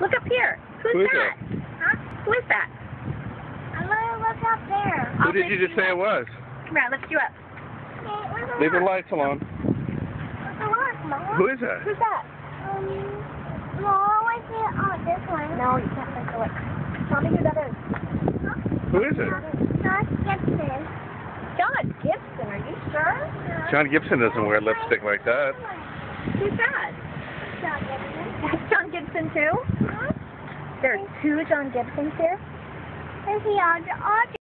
Look up here. Who's Who is that? Huh? Who is that? I'm gonna look up there. Who I'll did you just say it was? Come here, I'll lift you up. Okay, Leave the lights alone. The lock, Mom? Who is that? Who's that? Um, no, I see it on this one. No, you can't think the it. Tell me who that is. Who is it? Not Gibson. John Gibson, are you sure? John Gibson doesn't wear lipstick like that. Who's that? John Gibson. That's John Gibson too? Huh? There's two John Gibsons here? Is he on? on